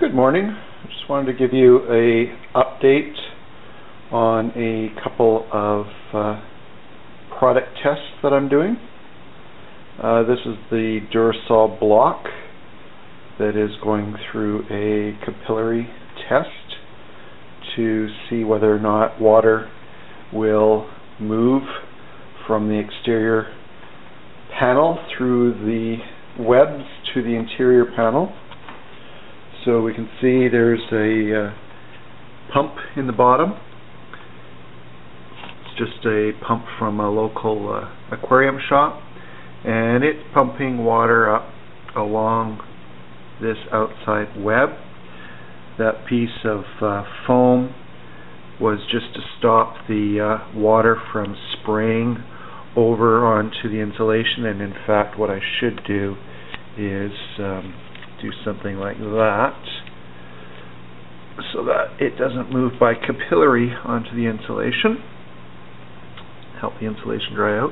Good morning. I just wanted to give you a update on a couple of uh, product tests that I'm doing. Uh, this is the Durisol block that is going through a capillary test to see whether or not water will move from the exterior panel through the webs to the interior panel. So we can see there's a uh, pump in the bottom. It's just a pump from a local uh, aquarium shop and it's pumping water up along this outside web. That piece of uh, foam was just to stop the uh, water from spraying over onto the insulation and in fact what I should do is um, do something like that so that it doesn't move by capillary onto the insulation. Help the insulation dry out.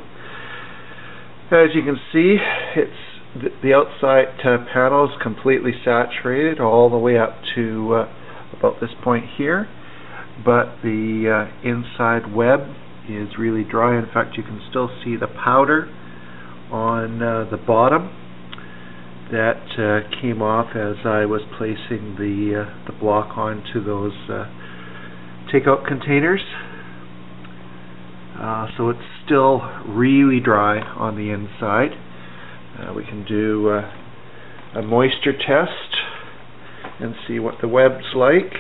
As you can see it's the outside uh, panel is completely saturated all the way up to uh, about this point here but the uh, inside web is really dry. In fact you can still see the powder on uh, the bottom that uh, came off as I was placing the uh, the block onto those uh, takeout containers. Uh, so it's still really dry on the inside. Uh, we can do uh, a moisture test and see what the web's like.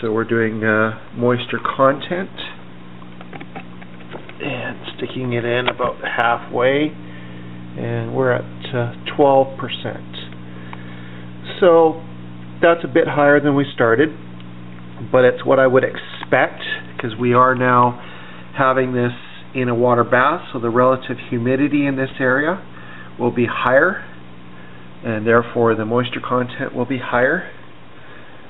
So we're doing moisture content and sticking it in about halfway and we're at 12%. Uh, so that's a bit higher than we started, but it's what I would expect because we are now having this in a water bath, so the relative humidity in this area will be higher, and therefore the moisture content will be higher.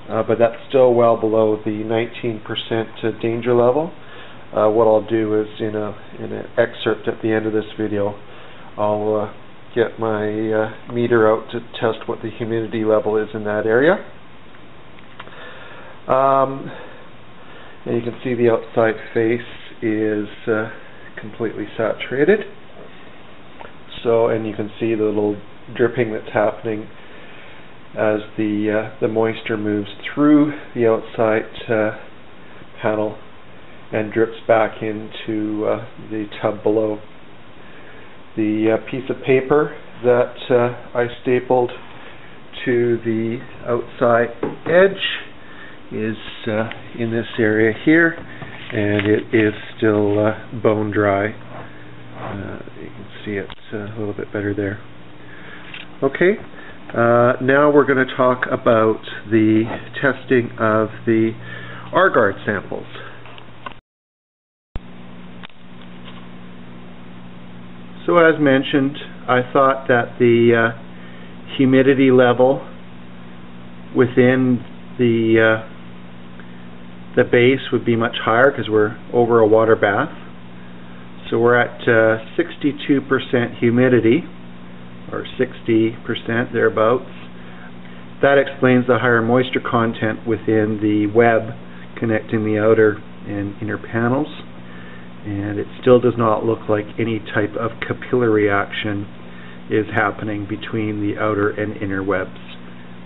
Uh, but that's still well below the 19% uh, danger level. Uh, what I'll do is in a in an excerpt at the end of this video I'll uh, get my uh, meter out to test what the humidity level is in that area. Um, and you can see the outside face is uh, completely saturated. So, and you can see the little dripping that's happening as the uh, the moisture moves through the outside uh, panel and drips back into uh, the tub below the uh, piece of paper that uh, I stapled to the outside edge is uh, in this area here and it is still uh, bone dry. Uh, you can see it uh, a little bit better there. Okay, now we're going to talk about the testing of the Airgard samples. So as mentioned, I thought that the uh, humidity level within the uh, the base would be much higher because we're over a water bath. So we're at 62% uh, humidity, or 60% thereabouts. That explains the higher moisture content within the web connecting the outer and inner panels and it still does not look like any type of capillary action is happening between the outer and inner webs.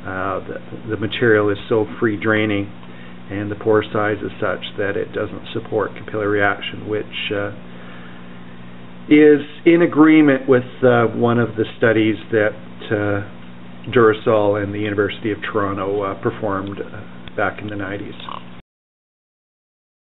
Uh, the, the, material is so free draining and the pore size is such that it doesn't support capillary action which uh, is in agreement with uh, one of the studies that uh, Durisol and the University of Toronto uh, performed uh, back in the 90s.